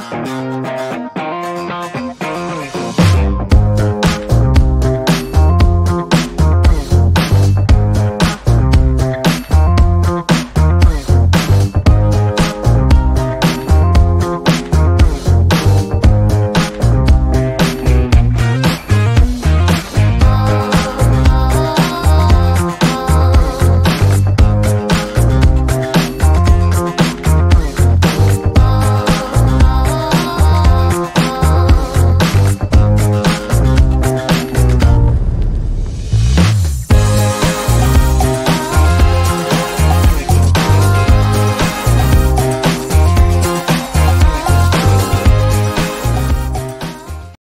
Música